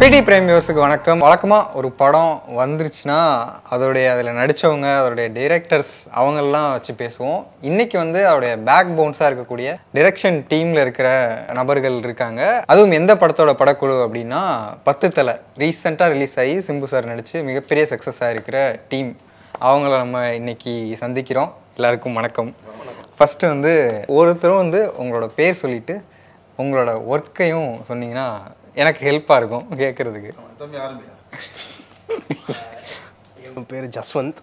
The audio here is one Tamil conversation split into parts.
பிடி பிரேம் வியூவர்ஸுக்கு வணக்கம். வழக்கமாக ஒரு படம் வந்துருச்சுன்னா அதோடைய அதில் நடித்தவங்க அதோடைய டைரக்டர்ஸ் அவங்கெல்லாம் வச்சு பேசுவோம். இன்றைக்கி வந்து அதோடைய பேக் போன்ஸாக இருக்கக்கூடிய டிரெக்ஷன் டீமில் இருக்கிற நபர்கள் இருக்காங்க. அதுவும் எந்த படத்தோட படக்குழு அப்படின்னா பத்து தலை. ரீசெண்டாக ரிலீஸ் ஆகி சிம்பு சார் நடித்து மிகப்பெரிய சக்ஸஸாக இருக்கிற டீம் அவங்கள நம்ம இன்னைக்கு சந்திக்கிறோம். எல்லாருக்கும் வணக்கம். ஃபஸ்ட்டு வந்து ஒருத்தரும் வந்து உங்களோட பேர் சொல்லிவிட்டு உங்களோட ஒர்க்கையும் சொன்னீங்கன்னா எனக்கு ஹெல்ப்பாக இருக்கும் கேட்குறதுக்கு என் பேர் ஜஸ்வந்த்.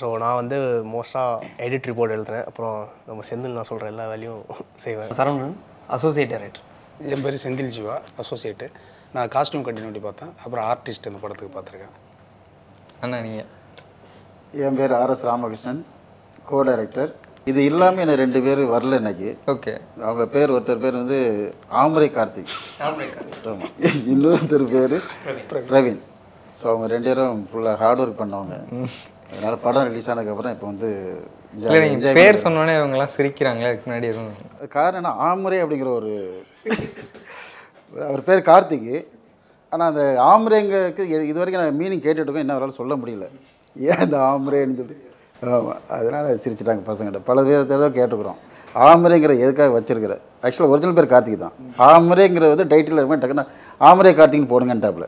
ஸோ நான் வந்து மோஸ்ட்டாக எடிட் ரிப்போர்ட் எழுதுறேன். அப்புறம் நம்ம செந்தில் நான் சொல்கிற எல்லா வேலையும் செய்வேன். சரவணன் அசோசியேட் டைரக்டர் என் பேர் செந்தில் ஜீவா அசோசியேட்டு நான் காஸ்டியூம் கண்டினியூட்டி பார்த்தேன். அப்புறம் ஆர்டிஸ்ட் இந்த படத்துக்கு பார்த்துருக்கேன். அண்ணா நீங்கள் என் பேர் ஆர்எஸ் ராமகிருஷ்ணன். கோ டைரக்டர் இது இல்லாமல் எனக்கு ரெண்டு பேர் வரல இன்னைக்கு. ஓகே. அவங்க பேர் ஒருத்தர் பேர் வந்து ஆம்பரை கார்த்திக். ஆமாம் இன்னொருத்தர் பேர் பிரவீன். ஸோ அவங்க ரெண்டு பேரும் ஃபுல்லாக ஹார்ட் ஒர்க் பண்ணவங்க. அதனால் படம் ரிலீஸ் ஆனதுக்கப்புறம் இப்போ வந்து பேர் சொன்னோன்னே இவங்கெல்லாம் சிரிக்கிறாங்களே அதுக்கு முன்னாடி எதுவும் அது காரணம் என்ன? ஆமரே அப்படிங்கிற ஒரு அவர் பேர் கார்த்திக். ஆனால் அந்த ஆமரேங்கிறதுக்கு இது- இது வரைக்கும் நான் மீனிங் கேட்டுட்டு இருக்கோம். என்ன அவரால் சொல்ல முடியல. ஏன் இந்த ஆமரேன்னு சொல்லி? அதனால் சிரிச்சிட்டாங்க பசங்கிட்ட பல தடவை கேட்டுக்கிறோம். ஆமரேங்கிற எதுக்காக வச்சிருக்கிற? ஆக்சுவலாக ஒரிஜினல் பேர் கார்த்திக் தான். ஆமரேங்கிற வந்து டைட்டில் இருக்குமே டக்குன்னு ஆமரே கார்த்திக்னு போடுங்கன்ட்டாப்புல.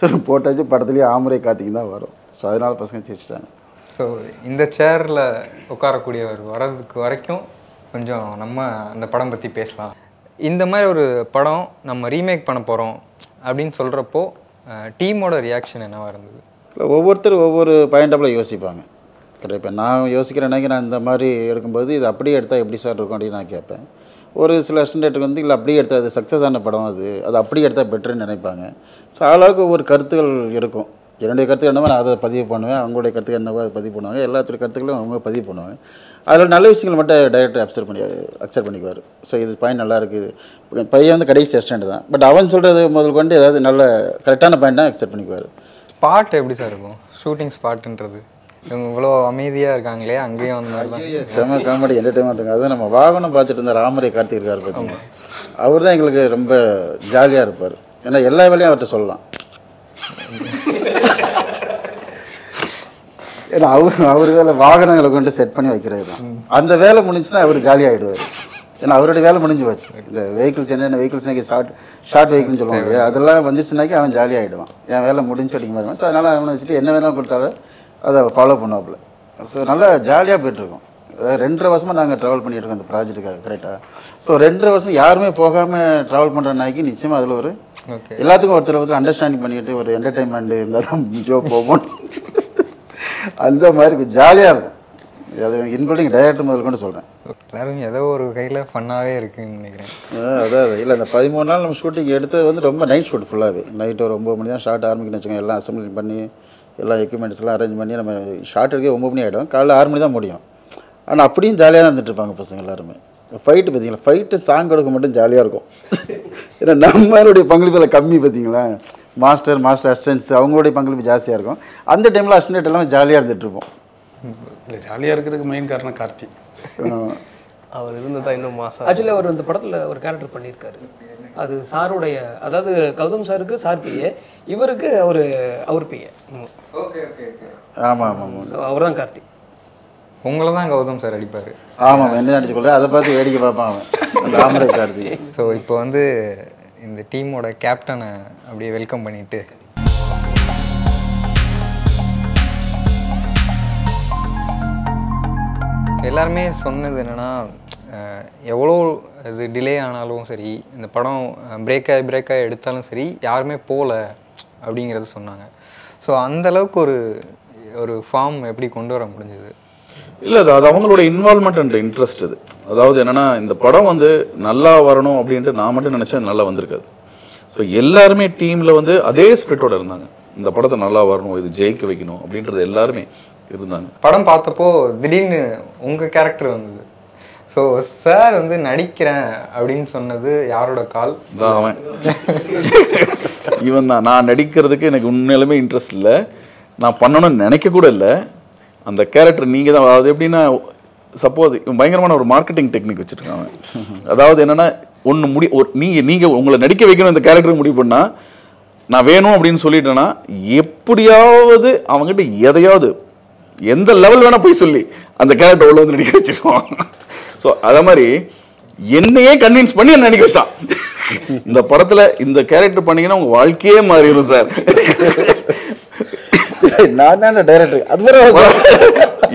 சரி போட்டாச்சு படத்துலேயே ஆமரே கார்த்திக் தான் வரும். ஸோ அதனால் பசங்க சிரிச்சிட்டாங்க. ஸோ இந்த சேரில் உட்காரக்கூடியவர் வர்றதுக்கு வரைக்கும் கொஞ்சம் நம்ம அந்த படம் பற்றி பேசலாம். இந்த மாதிரி ஒரு படம் நம்ம ரீமேக் பண்ண போகிறோம் அப்படின்னு சொல்கிறப்போ டீமோட ரியாக்ஷன் என்னவா இருந்தது? இல்லை ஒவ்வொருத்தரும் ஒவ்வொரு பாயிண்ட் ஆஃப்ல யோசிப்பாங்க. கரெக்ட் இப்போ நான் யோசிக்கிறேன்னாக்கி நான் இந்த மாதிரி எடுக்கும்போது இது அப்படியே எடுத்தால் எப்படி சார் இருக்கும் அப்படின்னு நான் கேட்பேன். ஒரு சில ஸ்டூடெண்ட்டுக்கு வந்து இல்லை அப்படியே எடுத்தால் அது சக்ஸஸ் ஆன படம் அது அது அப்படியே எடுத்தால் பெட்டர்னு நினைப்பாங்க. ஸோ அளவுக்கு ஒவ்வொரு கருத்துக்கள் இருக்கும். என்னுடைய கருத்து என்னவோ நான் அதை பதிவு பண்ணுவேன். அவங்களுடைய கருத்துக்கு என்னவோ அதை பதிவு பண்ணுவாங்க. எல்லாத்துடைய கருத்துக்களும் அவங்க பதிவு பண்ணுவாங்க. அதில் நல்ல விஷயங்கள் மட்டும் டைரக்டர் அப்சர்வ் பண்ணி அக்செப்ட் பண்ணிக்குவார். ஸோ இது பாயிண்ட் நல்லா இருக்குது பையன் வந்து கடைசி அசிஸ்டண்ட் தான். பட் அவன் சொல்கிறது முதல் கொண்டு ஏதாவது நல்ல கரெக்டான பாயிண்ட் தான் அக்செப்ட் பண்ணிக்குவார். பாட்டு எப்படி சார் இருக்கும்? ஷூட்டிங் ஸ்பாட்டுன்றது இவங்க இவ்வளோ அமைதியாக இருக்காங்களே அங்கேயும் அந்த மாதிரி தான் செம காமெடி என்டர்டைன்மெண்ட் அதுவும் நம்ம வாகனம் பார்த்துட்டு இருந்த ராமரை கார்த்திக் பார்த்தீங்க அவர் தான் எங்களுக்கு ரொம்ப ஜாலியாக இருப்பார். ஏன்னா எல்லா வேலையும் அவர்கிட்ட சொல்லலாம். ஏன்னா அவர் அவர் வேலை வாகனங்களை கொண்டு செட் பண்ணி வைக்கிறது தான். அந்த வேலை முடிஞ்சுன்னா அவர் ஜாலியாகிடுவார் ஏன்னா அவருடைய வேலை முடிஞ்சு போச்சு. இந்த வெஹிக்கிள்ஸ் என்னென்ன வெஹிக்கிள்ஸ்னாக்கி ஷார்ட் ஷார்ட் வெஹிக்கிள்னு சொல்லுவாங்க அதெல்லாம் வந்துச்சுனாக்கி அவன் ஜாலியாகிடுவான் என் வேலை முடிஞ்சு அடிக்க மாதிரி ஸோ அதனால் அவனை வச்சுட்டு என்ன வேணாலும் கொடுத்தாலும் அதை ஃபாலோ பண்ணுவாப்புல. ஸோ நல்லா ஜாலியாக போயிட்டுருக்கோம். அதாவது ரெண்டரை வருஷமாக நாங்கள் ட்ராவல் பண்ணிட்டு இருக்கோம் இந்த ப்ராஜெக்ட்டுக்காக கரெக்டாக ஸோ ரெண்டரை வருஷம் யாருமே போகாமல் ட்ராவல் பண்ணுற நாய்க்கு நிச்சயமாக அதில் ஒரு ஓகே எல்லாத்துக்கும் ஒருத்தர் ஒருத்தர் அண்டர்ஸ்டாண்டிங் பண்ணிக்கிட்டு ஒரு என்டர்டைன்மெண்ட் இருந்தால் தான் ஜோ போவோம் அந்த மாதிரி ஜாலியாக இருக்கும். அது இன்க்ளூடிங் டைரக்டர் முதல் கொண்டு சொல்கிறேன் எல்லாரும் ஏதோ ஒரு கையில் ஃபன்னாகவே இருக்குன்னு நினைக்கிறேன். அதாவது இல்லை இந்த பதிமூணு நாள் நம்ம ஷூட்டிங் எடுத்தது வந்து ரொம்ப நைட் ஷூட் ஃபுல்லாகவே நைட் ஒரு ஒம்பது மணி தான் ஷார்ட் ஆரம்பிக்கணும்னு வச்சுக்கோங்க. எல்லாம் அசம்பிளி பண்ணி எல்லா எக்யூப்மெண்ட்ஸ் எல்லாம் அரேஞ்ச் பண்ணி நம்ம ஷார்ட் எடுக்க ஒம்பது மணி ஆகிடும். காலைல ஆறு மணி தான் முடியும். ஆனால் அப்படியும் ஜாலியாக தான் இருந்துட்டு இருப்பாங்க பசங்க எல்லாருமே. ஃபைட்டு பார்த்தீங்களா? ஃபைட்டு சாங் கொடுக்க மட்டும் ஜாலியாக இருக்கும். ஏன்னா நம்மளுடைய பங்களிப்பில் கம்மி பார்த்தீங்களா? மாஸ்டர் மாஸ்டர் அசிஸ்டன்ஸ் அவங்களுடைய பங்களிப்பு ஜாஸ்தியாக இருக்கும். அந்த டைமில் அசிஸ்டன்ட் எல்லாம் ஜாலியாக இருந்துட்டு இருப்போம் இல்லை ஜாலியாக இருக்கிறதுக்கு மெயின் காரணம் கார்த்தி. அவர் இருந்தது தான் இன்னும் மாதம் ஆக்சுவலி அவர் இந்த படத்துல ஒரு கேரக்டர் பண்ணியிருக்காரு. அது சாருடைய அதாவது கௌதம் சாருக்கு சார் பிஏ இவருக்கு அவர் அவர் பிஏ ஆமாம் ஆமாம் ஆமாம் ஸோ அவர் தான் கார்த்திக் உங்களை தான் கௌதம் சார் அடிப்பார். ஆமாம் என்ன கொள்ள அதை பார்த்து வேடிக்கை பார்ப்பான் அவன். ராமரை கார்த்திக் ஸோ இப்போ வந்து இந்த டீமோட கேப்டனை அப்படியே வெல்கம் பண்ணிட்டு. எல்லாருமே சொன்னது என்னென்னா எவ்வளோ இது டிலே ஆனாலும் சரி இந்த படம் பிரேக் ஆகி பிரேக் ஆகி எடுத்தாலும் சரி யாருமே போகல அப்படிங்கிறது சொன்னாங்க. ஸோ அந்த அளவுக்கு ஒரு ஒரு ஃபார்ம் எப்படி கொண்டு வர முடிஞ்சது? இல்லை அது அது அவங்களோட இன்வால்மெண்ட் அண்ட் இன்ட்ரெஸ்ட் இது. அதாவது என்னன்னா இந்த படம் வந்து நல்லா வரணும் அப்படின்ட்டு நான் மட்டும் நினைச்சா நல்லா வந்திருக்காது. ஸோ எல்லாருமே டீம்ல வந்து அதே ஸ்பிரிட்டோட இருந்தாங்க. இந்த படத்தை நல்லா வரணும் இது ஜெயிக்க வைக்கணும் அப்படின்றது எல்லாருமே இருந்தாங்க. படம் பார்த்தப்போ திடீர்னு உங்கள் கேரக்டர் வந்தது. ஸோ சார் வந்து நடிக்கிறேன் அப்படின்னு சொன்னது யாரோட கால்? அவன். இவன் தான் நான் நடிக்கிறதுக்கு எனக்கு உண்மையிலுமே இன்ட்ரெஸ்ட் இல்லை. நான் பண்ணணும்னு நினைக்க கூட இல்லை. அந்த கேரக்டர் நீங்கள் தான் அதாவது எப்படின்னா சப்போஸ் பயங்கரமான ஒரு மார்க்கெட்டிங் டெக்னிக் வச்சுருக்காங்க அதாவது என்னன்னா ஒன்று முடி ஒரு நீங்கள் நீங்கள் உங்களை நடிக்க வைக்கணும் இந்த கேரக்டர் முடிவு பண்ணால் நான் வேணும் அப்படின்னு சொல்லிட்டேன்னா எப்படியாவது அவங்ககிட்ட எதையாவது எந்த லெவல் வேணால் போய் சொல்லி அந்த கேரக்டர் உள்ள வந்து நடிக்க வச்சிருவான். ஸோ அதை மாதிரி என்னையே கன்வின்ஸ் பண்ணி என்ன நடிக்க வச்சான் இந்த படத்துல இந்த கேரக்டர் பண்ணீங்கன்னா உங்க வாழ்க்கையே மாறிடும் சார் நான் தான் டைரக்டர் அது வேற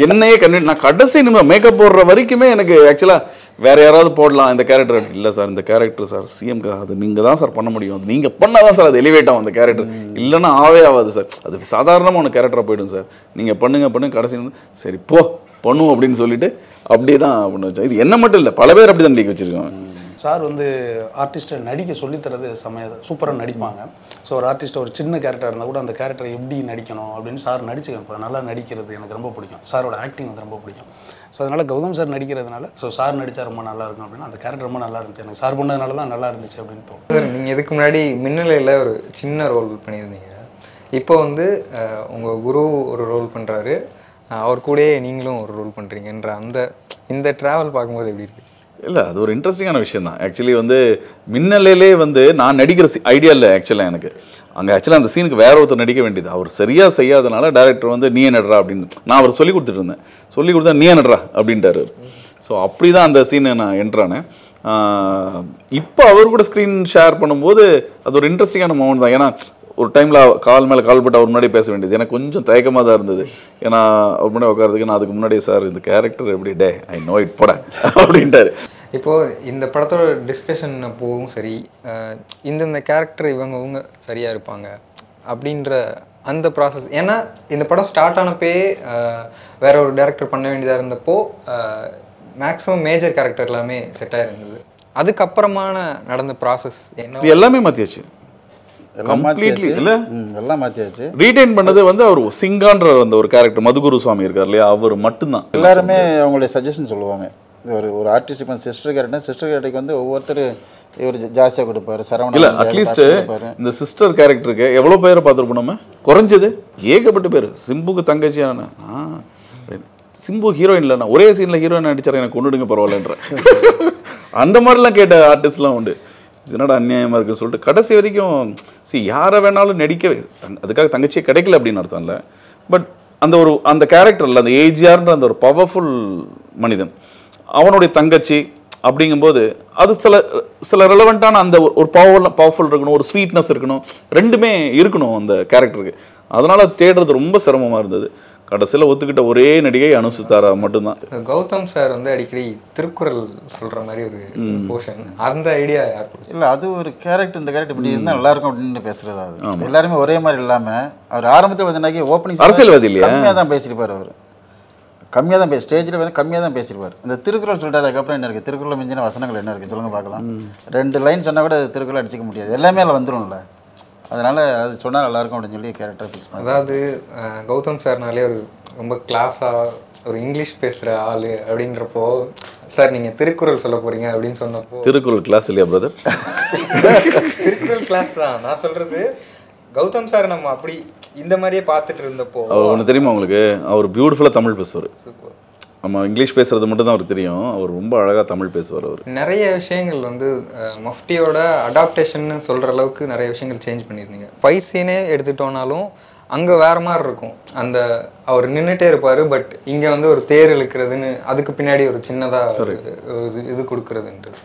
என்னையே கன்வின்ஸ் நான் கடைசி நிமிடம் மேக்கப் போடுற வரைக்குமே எனக்கு ஆக்சுவலா வேற யாராவது போடலாம். இந்த கேரக்டர் இல்ல சார் இந்த கேரக்டர் சார் சிஎம்க்கு அது நீங்க தான் சார் பண்ண முடியும். அது நீங்க பண்ணாதான் சார் அது எலிவேட் ஆகும் அந்த கேரக்டர் இல்லைன்னா ஆவே ஆகாது சார் அது சாதாரணமா ஒன்று கேரக்டரா போயிடும் சார் நீங்க பண்ணுங்க பண்ணுங்க கடைசி சரி போ பண்ணுவோம் அப்படின்னு சொல்லிட்டு அப்படியே தான் பண்ண வச்சோம் இது என்ன மட்டும் இல்லை பல பேர் அப்படி தான் நடிக்க வச்சிருக்காங்க. சார் வந்து ஆர்டிஸ்ட்டை நடிக்க சொல்லித்தரது செமையா சூப்பராக நடிப்பாங்க. ஸோ ஒரு ஆர்டிஸ்ட் ஒரு சின்ன கேரக்டர் இருந்தால் கூட அந்த கேரக்டரை எப்படி நடிக்கணும் அப்படின்னு சார் நடிச்சு நல்லா நடிக்கிறது எனக்கு ரொம்ப பிடிக்கும். சாரோட ஆக்டிங் வந்து ரொம்ப பிடிக்கும். ஸோ அதனால் கௌதம் சார் நடிக்கிறதுனால ஸோ சார் நடித்தா ரொம்ப நல்லா இருக்கும் அப்படின்னா அந்த கேரக்டர் ரொம்ப நல்லா இருந்துச்சு. எனக்கு சார் பண்ணதுனால தான் நல்லா இருந்துச்சு அப்படின்னு தோணும் சார் நீங்கள் இதுக்கு முன்னாடி மின்னலையில் ஒரு சின்ன ரோல் பண்ணியிருந்தீங்க. இப்போ வந்து உங்கள் குரு ஒரு ரோல் பண்ணுறாரு அவர் கூடயே நீங்களும் ஒரு ரோல் பண்ணுறீங்கன்ற அந்த இந்த ட்ராவல் பார்க்கும்போது எப்படி இருக்குது இல்லை அது ஒரு இன்ட்ரெஸ்டிங்கான விஷயம் தான் ஆக்சுவலி வந்து மின்னலையிலே வந்து நான் நடிக்கிற ஐடியா இல்லை ஆக்சுவலாக எனக்கு. அங்கே ஆக்சுவலாக அந்த சீனுக்கு வேற ஒருத்தர் நடிக்க வேண்டியது. அவர் சரியாக செய்யாதனால டேரக்டர் வந்து நீ நடுறா அப்படின்னு. நான் அவர் சொல்லி கொடுத்துட்டு இருந்தேன். சொல்லி கொடுத்தா நீ நடுறா அப்படின்ட்டாரு. ஸோ அப்படி தான் அந்த சீனை நான் என்ட்ரானேன் இப்போ அவர் கூட ஸ்க்ரீன் ஷேர் பண்ணும்போது அது ஒரு இன்ட்ரெஸ்டிங்கான மூமெண்ட் தான். ஏன்னா ஒரு டைமில் கால் மேலே கால் போட்டு அவர் முன்னாடி பேச வேண்டியது. எனக்கு கொஞ்சம் தயக்கமாக தான் இருந்தது. ஏன்னா அவர் முன்னாடி உட்காரதுக்கு நான் அதுக்கு முன்னாடி சார் இந்த கேரக்டர் எப்படி? டே ஐ நோ இட் போட அப்படின்ட்டாரு. இப்போ இந்த படத்தோட டிஸ்கஷன் அப்போவும் சரி இந்தந்த கேரக்டர் இவங்க இவங்க சரியா இருப்பாங்க அப்படின்ற அந்த ப்ராசஸ் ஏன்னா இந்த படம் ஸ்டார்ட் ஆனப்பே வேற ஒரு டேரக்டர் பண்ண வேண்டியதாக இருந்தப்போ மேக்ஸிமம் மேஜர் கேரக்டர் எல்லாமே செட் ஆயிருந்தது. அதுக்கப்புறமான நடந்த ப்ராசஸ் என்ன? எல்லாமே எல்லாம் கம்ப்ளீட்லி இல்ல? எல்லாம் மாத்தியாச்சு. ரீடைன் பண்ணது வந்து அவர் சிங்கான்ற அந்த ஒரு கேரக்டர் மதுகுரு சுவாமி இருக்கார் இல்லையா? அவர் மட்டும்தான். எல்லாருமே அவங்களுடைய சஜஷன் சொல்லுவாங்க. ஒரு ஒரு ஆர்டிஸ்ட் இப்போ சிஸ்டர் கேரக்டர் சிஸ்டர் கேரக்டருக்கு வந்து ஒவ்வொருத்தர் இவர் ஜாஸ்தியாக கொடுப்பாரு சரவணன் இல்ல அட்லீஸ்ட். இந்த சிஸ்டர் கேரக்டருக்கு எவ்வளவு பேரை பார்த்துருப்போம் நம்ம குறைஞ்சது ஏகப்பட்ட பேர். சிம்புக்கு தங்கச்சியான சிம்பு ஹீரோயின் இல்லைண்ணா ஒரே சீன்ல ஹீரோயின் நடிச்சாரு எனக்கு கொண்டுடுங்க பரவாயில்லன்ற. அந்த மாதிரிலாம் கேட்ட ஆர்டிஸ்ட்லாம் உண்டு. என்னடா அநியாயமாக இருக்குன்னு சொல்லிட்டு கடைசி வரைக்கும் சி யாரை வேணாலும் நடிக்க அதுக்காக தங்கச்சியே கிடைக்கல அப்படின்னு அர்த்தம் இல்லை. பட் அந்த ஒரு அந்த கேரக்டரில் அந்த ஏஜிஆர்ன்ற அந்த ஒரு பவர்ஃபுல் மனிதன் அவனுடைய தங்கச்சி அப்படிங்கும்போது அது சில சில ரெலவெண்ட்டான அந்த ஒரு- பவர் பவர்ஃபுல் இருக்கணும் ஒரு ஸ்வீட்னஸ் இருக்கணும் ரெண்டுமே இருக்கணும் அந்த கேரக்டருக்கு அதனால் தேடுறது ரொம்ப சிரமமாக இருந்தது. கடைசியில் ஒத்துக்கிட்ட ஒரே நடிகை அனுசுத்தாரா மட்டும்தான். கௌதம் சார் வந்து அடிக்கடி திருக்குறள் சொல்ற மாதிரி ஒரு போர்ஷன் அந்த ஐடியா யார்? இல்ல அது ஒரு கேரக்டர் இந்த கேரக்டர் இப்படி இருந்தா நல்லா இருக்கும் அப்படின்னு பேசுறது அது. எல்லாருமே ஒரே மாதிரி இல்லாம அவர் ஆரம்பத்தில் வந்து ஓப்பனிங் அரசியல்வாதி இல்லையா? கம்மியாக தான் பேசியிருப்பார் அவர். கம்மியாக தான் பேசி ஸ்டேஜில் வந்து கம்மியாக தான் பேசியிருப்பார். இந்த திருக்குறள் சொல்லிட்டு அதுக்கப்புறம் என்ன இருக்குது திருக்குறள் மிஞ்சின வசனங்கள் என்ன இருக்குது சொல்லுங்க பார்க்கலாம். ரெண்டு லைன் சொன்னா கூட அது திருக்குறள் அடிச்சிக்க முடியாது. எல்லாமே அதில் வந்துரும்ல. அதனால அது சொன்னா நல்லா இருக்கும் அப்படின்னு சொல்லி கேரக்டர் ஃபிக்ஸ் பண்ணி அதாவது கௌதம் சார்னாலே ஒரு ரொம்ப கிளாஸா ஒரு இங்கிலீஷ் பேசுற ஆளு அப்படின்றப்போ சார் நீங்க திருக்குறள் சொல்ல போறீங்க அப்படின்னு சொன்னப்போ திருக்குறள் கிளாஸ் இல்லையா பிரதர் திருக்குறள் கிளாஸ் தான். நான் சொல்றது கௌதம் சார் நம்ம அப்படி இந்த மாதிரியே பார்த்துட்டு இருந்தப்போ அவர் ஒன்று தெரியுமா உங்களுக்கு? அவர் பியூட்டிஃபுல்லாக தமிழ் பேசுவார். சூப்பர். நம்ம இங்கிலீஷ் பேசுறது மட்டும் தான் அவருக்கு தெரியும். அவர் ரொம்ப அழகா தமிழ் பேசுவார் அவர். நிறைய விஷயங்கள் வந்து மஃப்டியோட அடாப்டேஷன் சொல்ற அளவுக்கு நிறைய விஷயங்கள் சேஞ்ச் பண்ணியிருந்தீங்க. ஃபைட் சீனே எடுத்துட்டோம்னாலும் அங்க வேற மாதிரி இருக்கும். அந்த அவர் நின்றுட்டே இருப்பாரு பட் இங்க வந்து ஒரு தேர் இழுக்கிறதுன்னு அதுக்கு பின்னாடி ஒரு சின்னதா ஒரு இது- இது கொடுக்கறதுன்றது.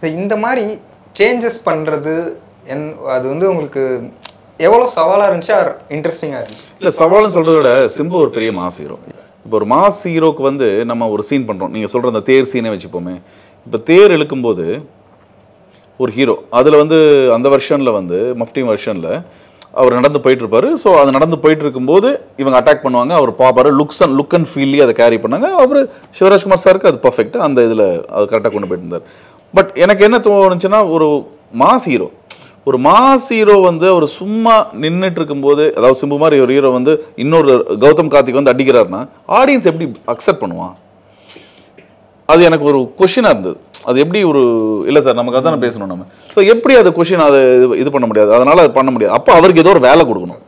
So, இந்த மாதிரி சேஞ்சஸ் பண்றது என் அது வந்து உங்களுக்கு எவ்வளோ சவாலா இருந்துச்சு ஆர் இன்ட்ரெஸ்டிங்கா இருந்துச்சு? இல்ல சவால்னு சொல்றதை விட சிம்பு ஒரு பெரிய ஹீரோ இப்போ ஒரு மாஸ் ஹீரோக்கு வந்து நம்ம ஒரு சீன் பண்ணுறோம் நீங்கள் சொல்கிற அந்த தேர் சீனே வச்சுப்போமே. இப்போ தேர் இழுக்கும்போது ஒரு ஹீரோ அதில் வந்து அந்த வெர்ஷனில் வந்து மஃப்டி வெர்ஷனில் அவர் நடந்து போயிட்டுருப்பார். ஸோ அது நடந்து போயிட்டு இருக்கும்போது இவங்க அட்டாக் பண்ணுவாங்க. அவர் பார்ப்பாரு லுக்ஸ் அண்ட் லுக் அண்ட் ஃபீல்லி அதை கேரி பண்ணாங்க. அவர் சிவராஜ்குமார் சாருக்கு அது பர்ஃபெக்ட் அந்த இதில் அது கரெக்டாக கொண்டு போயிட்டு இருந்தார் பட் எனக்கு என்ன தோணுச்சுன்னா ஒரு மாஸ் ஹீரோ ஒரு மாஸ் ஹீரோ வந்து அவர் சும்மா நின்றுட்டு இருக்கும்போது அதாவது சிம்பு மாதிரி ஒரு ஹீரோ வந்து இன்னொரு கௌதம் கார்த்திக் வந்து அடிக்கிறாருன்னா ஆடியன்ஸ் எப்படி அக்செப்ட் பண்ணுவான் அது எனக்கு ஒரு கொஷினாக இருந்தது. அது எப்படி ஒரு இல்லை சார் நமக்கு அதான் பேசணும் நம்ம. ஸோ எப்படி அது கொஷின் அதை இது- இது பண்ண முடியாது? அதனால் அது பண்ண முடியாது. அப்போ அவருக்கு ஏதோ ஒரு வேலை கொடுக்கணும்.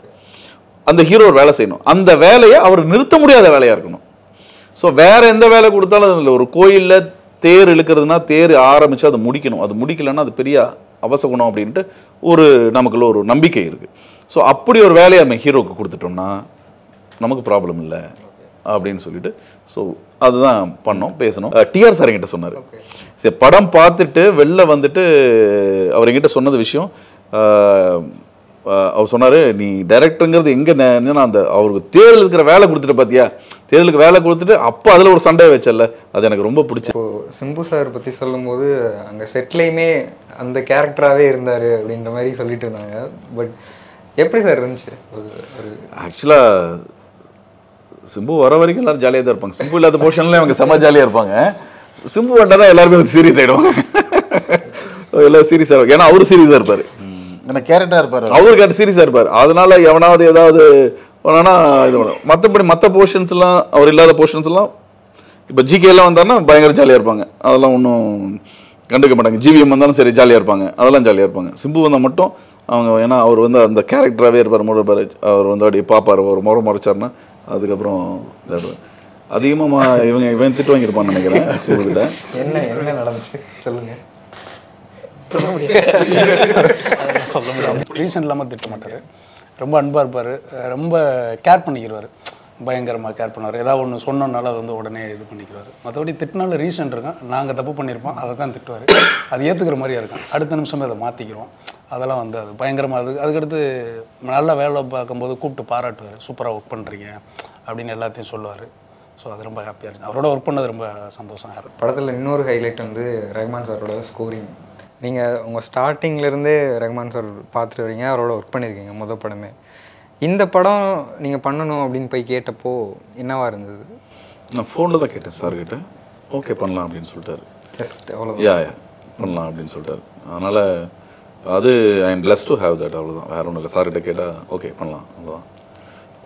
அந்த ஹீரோ ஒரு வேலை செய்யணும். அந்த வேலையை அவர் நிறுத்த முடியாத வேலையாக இருக்கணும். ஸோ வேற எந்த வேலை கொடுத்தாலும் அது இல்லை ஒரு கோயிலில் தேர் இழுக்கிறதுனா தேர் ஆரம்பித்து அதை முடிக்கணும். அது முடிக்கலன்னா அது பெரிய அவசகுணம் அப்படின்ட்டு ஒரு நமக்குள்ள ஒரு நம்பிக்கை இருக்குது ஸோ அப்படி ஒரு வேலையை நம்ம ஹீரோக்கு கொடுத்துட்டோம்னா நமக்கு ப்ராப்ளம் இல்லை அப்படின்னு சொல்லிட்டு ஸோ அதுதான் பண்ணோம் பேசணும் டிஆர் சார் என்கிட்ட சொன்னார். சரி படம் பார்த்துட்டு வெளில வந்துட்டு அவர் என்கிட்ட சொன்னது விஷயம் அவர் சொன்னார் நீ டைரக்டருங்கிறது எங்கே என்னன்னா அந்த அவருக்கு தேர்தல் இருக்கிற வேலை கொடுத்துட்டு பார்த்தியா தேர்தலுக்கு வேலை கொடுத்துட்டு அப்போ அதில் ஒரு சண்டை வச்சல அது எனக்கு ரொம்ப பிடிச்சி இப்போ சிம்பு சார் பற்றி சொல்லும்போது அங்கே செட்லேயுமே அந்த கேரக்டராகவே இருந்தார் அப்படின்ற மாதிரி சொல்லிட்டு இருந்தாங்க. பட் எப்படி சார் இருந்துச்சு? ஆக்சுவலாக சிம்பு வர வரைக்கும் எல்லாரும் ஜாலியாக தான் இருப்பாங்க. சிம்பு இல்லாத போர்ஷன்ல அவங்க செம்ம ஜாலியாக இருப்பாங்க. சிம்பு வந்தால் எல்லாருமே சீரியஸ் ஆகிடுவாங்க எல்லாம் சீரியஸாக இருக்கும் ஏன்னா அவரு சீரியஸாக இருப்பார். அந்த கேரக்டராக இருப்பார் அவரு? கேட்ட சீரியஸாக இருப்பார். அதனால எவனாவது ஏதாவது பண்ணானா இது பண்ணும் மற்றபடி மற்ற போர்ஷன்ஸ்லாம் அவர் இல்லாத போர்ஷன்ஸ்லாம் இப்போ ஜிகே எல்லாம் வந்தாருன்னா பயங்கர ஜாலியாக இருப்பாங்க. அதெல்லாம் ஒன்றும் கண்டுக்க மாட்டாங்க. ஜிவிஎம் வந்தாலும் சரி ஜாலியாக இருப்பாங்க. அதெல்லாம் ஜாலியாக இருப்பாங்க. சிம்பு வந்தால் மட்டும் அவங்க ஏன்னா அவர் வந்து அந்த கேரக்டராகவே இருப்பார். முறை பாரு அவர் வந்து அப்படியே பார்ப்பார் ஒரு முறை முறைச்சாருன்னா அதுக்கப்புறம் விளையாடுவார் அதிகமாக இவங்க இவன் திட்டு வாங்கியிருப்பான்னு நினைக்கிறேன் சூழ்கிட்ட என்ன என்ன நடந்துச்சு? சொல்லுங்கள் ரீசன் இல்லாமல் திட்ட மாட்டார். ரொம்ப அன்பாக இருப்பார். ரொம்ப கேர் பண்ணிக்கிறவார் பயங்கரமாக கேர் பண்ணுவார். ஏதாவது ஒன்று சொன்னோன்னால அது வந்து உடனே இது பண்ணிக்கிறாரு மற்றபடி திட்டினால ரீசன் இருக்கும். நாங்கள் தப்பு பண்ணியிருப்போம் அதை தான் திட்டுவார். அது ஏற்றுக்கிற மாதிரியா இருக்கும். அடுத்த நிமிஷமே அதை மாற்றிக்கிறோம் அதெல்லாம் வந்து அது பயங்கரமாக அது அதுக்கடுத்து நல்லா வேலை பார்க்கும்போது கூப்பிட்டு பாராட்டுவார். சூப்பராக ஒர்க் பண்ணுறீங்க அப்படின்னு எல்லாத்தையும் சொல்லுவார். ஸோ அது ரொம்ப ஹாப்பியாக இருந்துச்சு. அவரோட ஒர்க் பண்ணது ரொம்ப சந்தோஷம் படத்தில் இன்னொரு ஹைலைட் வந்து ரஹ்மான் சாரோட ஸ்கோரிங் நீங்கள் உங்கள் ஸ்டார்டிங்லேருந்தே ரஹ்மான் சார் பார்த்துட்டு வரீங்க அவரோட ஒர்க் பண்ணியிருக்கீங்க முத படமே. இந்த படம் நீங்கள் பண்ணணும் அப்படின்னு போய் கேட்டப்போ என்னவா இருந்தது? நான் ஃபோனில் தான் கேட்டேன் சார் கிட்ட. ஓகே பண்ணலாம் அப்படின்னு சொல்லிட்டாரு. ஜஸ்ட் அவ்வளோ யா யா பண்ணலாம் அப்படின்னு சொல்லிட்டாரு. அதனால் அது I am pleased to have that அவ்வளோதான் வேற ஒன்றும் இல்லை. சார்கிட்ட கேட்டால் ஓகே பண்ணலாம். அவ்வளோதான்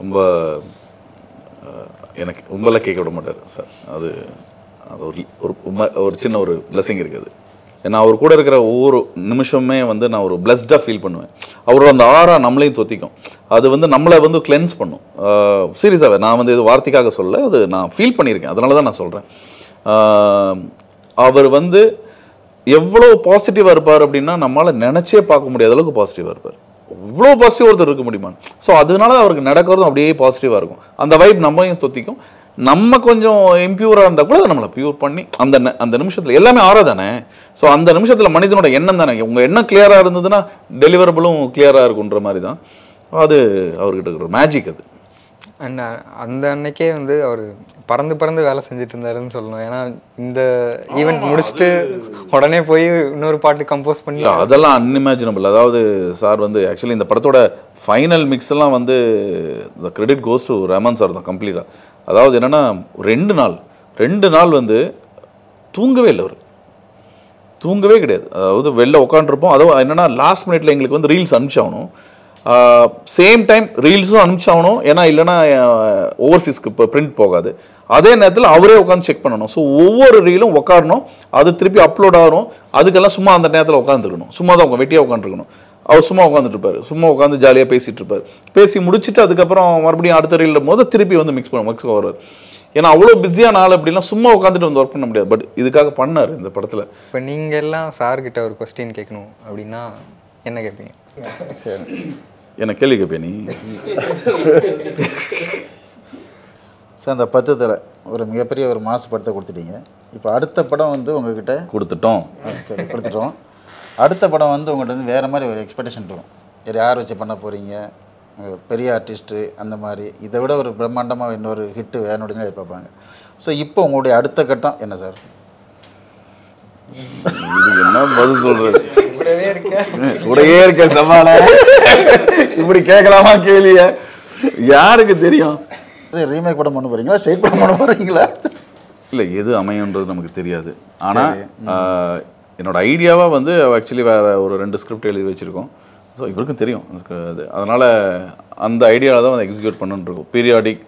ரொம்ப எனக்கு ரொம்பலாம் கேட்க விட மாட்டார் சார் அது அது ஒரு ஒரு சின்ன ஒரு பிளெஸிங் இருக்குது ஏன்னா அவர் கூட இருக்கிற ஒவ்வொரு நிமிஷமே வந்து நான் ஒரு பிளஸ்டாக ஃபீல் பண்ணுவேன். அவரோட அந்த ஆறா நம்மளையும் தொத்திக்கும். அது வந்து நம்மளை வந்து கிளென்ஸ் பண்ணும். சீரியஸாகவே நான் வந்து இது வார்த்தைக்காக சொல்ல அது நான் ஃபீல் பண்ணியிருக்கேன். அதனால தான் நான் சொல்கிறேன் அவர் வந்து எவ்வளோ பாசிட்டிவாக இருப்பார் அப்படின்னா நம்மளால் நினச்சே பார்க்க முடியாத அளவுக்கு பாசிட்டிவாக இருப்பார். இவ்வளோ பாசிட்டிவ் ஒருத்தர் இருக்க முடியுமா ஸோ அதனால அவருக்கு நடக்கிறதும் அப்படியே பாசிட்டிவாக இருக்கும். அந்த வைப் நம்மையும் தொத்திக்கும். நம்ம கொஞ்சம் இம்ப்யூராக இருந்தால் கூட அதை நம்மளை பியூர் பண்ணி அந்த அந்த நிமிஷத்தில் எல்லாமே ஆறா தானே? ஸோ அந்த நிமிஷத்தில் மனிதனோட எண்ணம் தானே? உங்கள் எண்ணம் கிளியராக இருந்ததுன்னா டெலிவரபிளும் கிளியராக இருக்குன்ற மாதிரி தான். அது அவர்கிட்ட இருக்கிற மேஜிக் அது. அண்ட் அந்த அன்னைக்கே வந்து அவர் பறந்து பறந்து வேலை செஞ்சுட்டு இருந்தாருன்னு சொல்லணும். ஏன்னா இந்த ஈவெண்ட் முடிச்சுட்டு உடனே போய் இன்னொரு பாட்டு கம்போஸ் பண்ணி அதெல்லாம் அன்இமேஜினபிள் அதாவது சார் வந்து ஆக்சுவலி இந்த படத்தோட ஃபைனல் மிக்ஸ் எல்லாம் வந்து the credit goes to Raman sir தான் கம்ப்ளீட்டாக அதாவது என்னன்னா ரெண்டு நாள் ரெண்டு நாள் வந்து தூங்கவே இல்லை அவர். தூங்கவே கிடையாது. அதாவது வெளில உட்காந்துருப்போம் அதுவும் என்னென்னா லாஸ்ட் மினிட்ல எங்களுக்கு வந்து ரீல்ஸ் அனுப்பிச்சாகணும். சேம் டைம் ரீல்ஸும் அனுப்பிச்சாகணும். ஏன்னா இல்லைன்னா ஓவர்சீஸ்க்கு இப்போ பிரிண்ட் போகாது. அதே நேரத்தில் அவரே உட்காந்து செக் பண்ணணும். ஸோ ஒவ்வொரு ரீலும் உட்காரணும் அது திருப்பி அப்லோட் ஆகும் அதுக்கெல்லாம் சும்மா அந்த நேரத்தில் உட்காந்துருக்கணும் சும்மா தான் உட்கா வெட்டியாக உட்காந்துருக்கணும் அவர் சும்மா உட்காந்துட்டு இருப்பாரு சும்மா உட்காந்து ஜாலியாக பேசிட்டு இருப்பாரு பேசி முடிச்சுட்டு அதுக்கப்புறம் மறுபடியும் அடுத்த ரீல் போது திருப்பி வந்து மிக்ஸ் பண்ண மிக்ஸ் வருவார் ஏன்னா அவ்வளோ பிஸியான ஆள் அப்படிலாம் சும்மா உட்காந்துட்டு வந்து ஒர்க் பண்ண முடியாது. பட் இதுக்காக பண்ணார் இந்த படத்தில். இப்போ நீங்கள் எல்லாம் சார்கிட்ட ஒரு கொஸ்டின் கேட்கணும் அப்படின்னா என்ன கேட்பீங்க? என்ன கேள்வி கேட்பே நீ? சார் அந்த பத்து தலை ஒரு மிகப்பெரிய ஒரு மாசு படத்தை கொடுத்துட்டீங்க. இப்போ அடுத்த படம் வந்து உங்ககிட்ட கொடுத்துட்டோம். சரி கொடுத்துட்டோம். அடுத்த படம் வந்து உங்கள்கிட்ட வந்து வேறு மாதிரி ஒரு எக்ஸ்பெக்டேஷன் இருக்கும் வேறு யார் வச்சு பண்ண போகிறீங்க பெரிய ஆர்டிஸ்ட்டு அந்த மாதிரி. இதை விட ஒரு பிரம்மாண்டமாக இன்னொரு ஹிட்டு வேணும்னு எதிர்பார்ப்பாங்க. ஸோ இப்போ உங்களுடைய அடுத்த கட்டம் என்ன சார் இது என்ன பதில் சொல்றது? கூடயே இருக்க. சமாள. இப்படி கேட்கலாமா கேள்விய யாருக்கு தெரியும்? ரீமேக் படம் பண்ண போகிறீங்களா ஸ்ட்ரைட் படம் பண்ண போகிறீங்களா இல்லை எது அமையுன்றது நமக்கு தெரியாது. ஆனால் என்னோடய ஐடியாவாக வந்து ஆக்சுவலி வேறு ஒரு ரெண்டு ஸ்கிரிப்ட் எழுதி வச்சுருக்கோம். ஸோ இவருக்கும் தெரியும். அது அதனால் அந்த ஐடியாவில் தான் வந்து எக்ஸிக்யூட் பண்ணுன்ட்ருக்கோம் பீரியாடிக்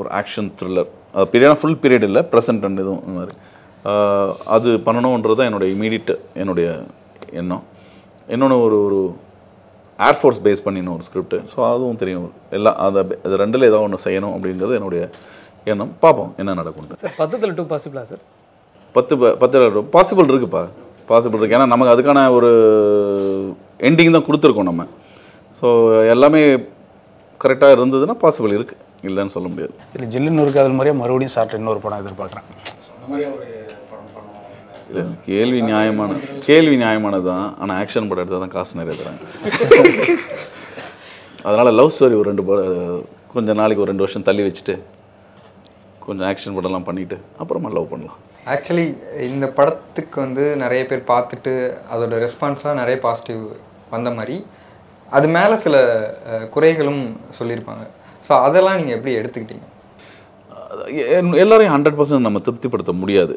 ஒரு ஆக்ஷன் த்ரில்லர் அது பீரியட் ஃபுல் பீரியட் இல்லை ப்ரெசன்ட் அண்ட் இதுவும் இந்த மாதிரி. Uh, அது பண்ணணுன்றது தான் என்னுடைய இமீடியட் என்னுடைய எண்ணம். இன்னொன்று ஒரு ஒரு ஏர்ஃபோர்ஸ் பேஸ் பண்ணின ஒரு ஸ்கிரிப்ட் ஸோ அதுவும் தெரியும். எல்லாம் அதை அது ரெண்டில் ஏதாவது ஒன்று செய்யணும் அப்படிங்கிறது என்னுடைய எண்ணம். பார்ப்போம் என்ன நடக்கும் சார் பத்தத்தில் டூ பாசிபிளா சார் பத்து ப- பத்து பாசிபிள் இருக்குப்பா. பாசிபிள் இருக்குது ஏன்னா நமக்கு அதுக்கான ஒரு எண்டிங் தான் கொடுத்துருக்கோம் நம்ம. ஸோ எல்லாமே கரெக்டாக இருந்ததுன்னா பாசிபிள் இருக்குது இல்லைன்னு சொல்ல முடியாது. இல்லை ஜில்லுன்னு இருக்காத மாதிரியே மறுபடியும் சாப்பிட்டு இன்னொரு படம் எதிர்பார்க்குறேன். இல்லை கேள்வி நியாயமான கேள்வி நியாயமானது தான் ஆனால் ஆக்ஷன் படம் எடுத்தால் தான் காசு நிறைய தராங்க. அதனால் லவ் ஸ்டோரி ஒரு ரெண்டு கொஞ்சம் நாளைக்கு ஒரு ரெண்டு வருஷம் தள்ளி வச்சுட்டு கொஞ்சம் ஆக்ஷன் படம்லாம் பண்ணிவிட்டு அப்புறமா லவ் பண்ணலாம். ஆக்சுவலி இந்த படத்துக்கு வந்து நிறைய பேர் பார்த்துட்டு அதோட ரெஸ்பான்ஸாக நிறைய பாசிட்டிவ் வந்த மாதிரி அது மேலே சில குறைகளும் சொல்லியிருப்பாங்க. ஸோ அதெல்லாம் நீங்கள் எப்படி எடுத்துக்கிட்டீங்க? எல்லாரையும் ஹண்ட்ரட் பர்சன்ட் நம்ம திருப்திப்படுத்த முடியாது.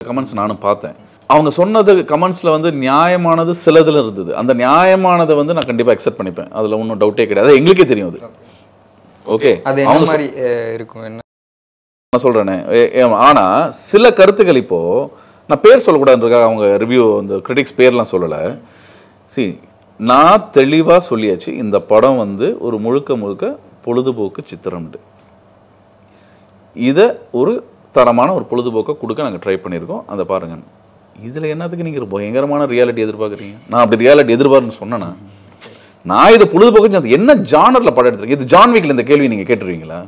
கமெண்ட்ஸ் நானும் பார்த்தேன். அவங்க சொன்னது கமெண்ட்ஸில் வந்து நியாயமானது சிலதில் இருந்தது. அந்த நியாயமானதை வந்து நான் கண்டிப்பாக அக்செப்ட் பண்ணிப்பேன். அதில் ஒன்றும் டவுட்டே கிடையாது. எங்களுக்கே தெரியும் அது. ஓகே அது என்ன மாதிரி இருக்கும்? என்ன? நான் சொல்கிறேனே ஆனால் சில கருத்துக்கள் இப்போ நான் பேர் சொல்லக்கூடாதுன்றதுக்காக அவங்க ரிவ்யூ அந்த கிரிட்டிக்ஸ் பேர்லாம் சொல்லலை. சி நான் தெளிவாக சொல்லியாச்சு இந்த படம் வந்து ஒரு முழுக்க முழுக்க பொழுதுபோக்கு சித்திரம்ட்டு இதை. ஒரு தரமான ஒரு பொழுதுபோக்கை கொடுக்க நாங்கள் ட்ரை பண்ணியிருக்கோம். அதை பாருங்க. இதில் என்னத்துக்கு நீங்கள் பயங்கரமான ரியாலிட்டி எதிர்பார்க்குறீங்க? நான் அப்படி ரியாலிட்டி எதிர்பார்க்குன்னு சொன்னேன்னா நான் இதை பொழுதுபோக்கு அது என்ன ஜானரில் படம் எடுத்திருக்கேன் இது ஜான்விக்கில் இந்த கேள்வி நீங்கள் கேட்டுருவீங்களா?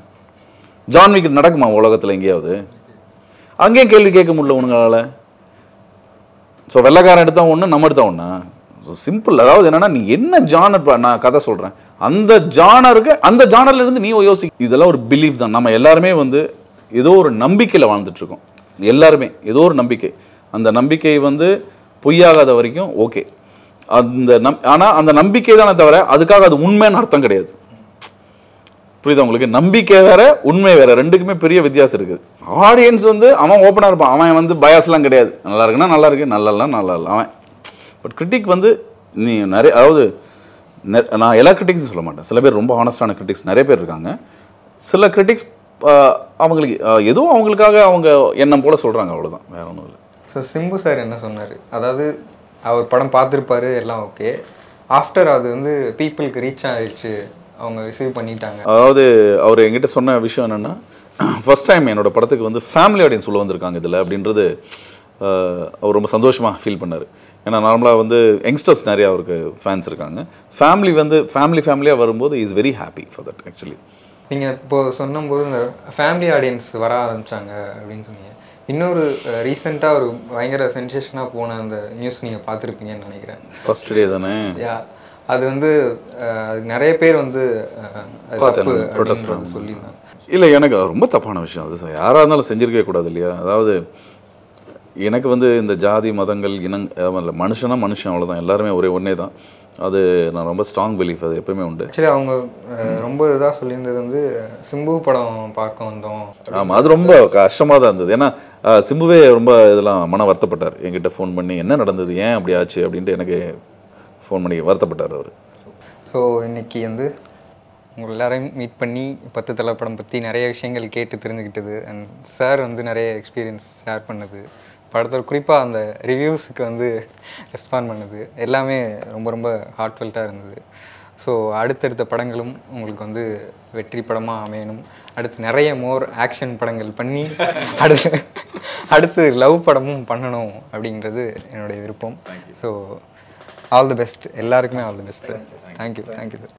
ஜான் நடக்குமா உலகத்தில் எங்கேயாவது? அங்கேயும் கேள்வி கேட்க முடியல உனங்களால். ஸோ வெள்ளைக்காரன் எடுத்தால் ஒன்று நம்ம எடுத்தால் ஒன்று ஸோ சிம்பிள் அதாவது என்னென்னா நீ என்ன ஜானர் நான் கதை சொல்கிறேன் அந்த ஜானருக்கு அந்த ஜானர்ல இருந்து நீ யோசி இதெல்லாம் ஒரு பிலீஃப் தான். நம்ம எல்லாருமே வந்து ஏதோ ஒரு நம்பிக்கையில் வாழ்ந்துட்டு இருக்கோம். எல்லாருமே ஏதோ ஒரு நம்பிக்கை. அந்த நம்பிக்கை வந்து பொய்யாகாத வரைக்கும் ஓகே அந்த நம் ஆனால் அந்த நம்பிக்கை தானே தவிர அதுக்காக அது உண்மைன்னு அர்த்தம் கிடையாது. புரியுதா உங்களுக்கு? நம்பிக்கை வேற உண்மை வேற. ரெண்டுக்குமே பெரிய வித்தியாசம் இருக்குது. ஆடியன்ஸ் வந்து அவன் ஓப்பனாக இருப்பான். அவன் வந்து பயாஸ்லாம் கிடையாது. நல்லா இருக்குன்னா நல்லா இருக்கு நல்லா நல்லா இல்லை. அவன் பட் கிரிட்டிக் வந்து நீ நிறைய அதாவது நான் எல்லா கிரிட்டிக்ஸும் சொல்ல மாட்டேன். சில பேர் ரொம்ப ஆனஸ்டான கிரிட்டிக்ஸ் நிறைய பேர் இருக்காங்க. சில கிரிட்டிக்ஸ் அவங்களுக்கு எதுவும் அவங்களுக்காக அவங்க எண்ணம் போல சொல்கிறாங்க அவ்வளோதான் வேற ஒன்றும் இல்லை. ஸோ சிம்பு சார் என்ன சொன்னார்? அதாவது அவர் படம் பார்த்துருப்பாரு எல்லாம் ஓகே ஆஃப்டர் அது வந்து பீப்புளுக்கு ரீச் ஆயிடுச்சு. அவங்க ரிசீவ் பண்ணிட்டாங்க. அதாவது அவர் என்கிட்ட சொன்ன விஷயம் என்னன்னா ஃபர்ஸ்ட் டைம் என்னோட படத்துக்கு வந்து ஃபேமிலி ஆடியன்ஸ் உள்ள வந்திருக்காங்க இதில் அப்படின்றது அவர் ரொம்ப சந்தோஷமாக ஃபீல் பண்ணார். ஏன்னா நார்மலாக வந்து யங்ஸ்டர்ஸ் நிறைய அவருக்கு ஃபேன்ஸ் இருக்காங்க. ஃபேமிலி வந்து ஃபேமிலி ஃபேமிலியாக வரும்போது is very happy for that actually நீங்கள் இப்போ சொன்னும்போது இந்த ஃபேமிலி ஆடியன்ஸ் வர ஆரம்பிச்சாங்க அப்படின்னு சொன்னீங்க. இன்னொரு ரீசெண்டாக ஒரு பயங்கர சென்சேஷனாக போன அந்த நியூஸ் நீங்கள் பார்த்துருப்பீங்கன்னு நினைக்கிறேன். ஃபர்ஸ்ட் டே தானே? யா. அது வந்து நிறைய பேர் வந்து சொல்லியிருந்தாங்க. இல்லை எனக்கு ரொம்ப தப்பான விஷயம். அது யாராக இருந்தாலும் செஞ்சிருக்கவே கூடாது இல்லையா? அதாவது எனக்கு வந்து இந்த ஜாதி மதங்கள் இனங் மனுஷனா மனுஷன் அவ்வளவுதான். எல்லாருமே ஒரே ஒன்றே தான். அது நான் ரொம்ப ஸ்ட்ராங் பிலீஃப் அது எப்பவுமே உண்டு. ஆக்சுவலி அவங்க ரொம்ப இதாக சொல்லியிருந்தது வந்து சிம்பு படம் பார்க்க வந்தோம். ஆமாம் அது ரொம்ப கஷ்டமாக தான் இருந்தது. ஏன்னா சிம்புவே ரொம்ப இதெல்லாம் மன வருத்தப்பட்டார். என்கிட்ட ஃபோன் பண்ணி என்ன நடந்தது? ஏன் அப்படி ஆச்சு? அப்படின்ட்டு எனக்கு ஃபோன் பண்ணி வருத்தப்பட்டார் அவர். ஸோ இன்னைக்கு வந்து உங்கள் எல்லாரையும் மீட் பண்ணி பத்து தலை படம் பற்றி நிறைய விஷயங்கள் கேட்டு தெரிஞ்சுக்கிட்டது. அண்ட் சார் வந்து நிறைய எக்ஸ்பீரியன்ஸ் ஷேர் பண்ணது. படத்தோட குறிப்பாக அந்த ரிவ்யூஸுக்கு வந்து ரெஸ்பாண்ட் பண்ணது. எல்லாமே ரொம்ப ரொம்ப ஹார்ட்ஃபெல்ட்டாக இருந்தது. ஸோ அடுத்தடுத்த படங்களும் உங்களுக்கு வந்து வெற்றி படமாக அமையணும். அடுத்து நிறைய மோர் ஆக்ஷன் படங்கள் பண்ணி அடுத்து அடுத்து லவ் படமும் பண்ணணும் அப்படிங்கிறது என்னுடைய விருப்பம். ஸோ ஆல் தி பெஸ்ட் எல்லாருக்குமே all the best thank you thank you sir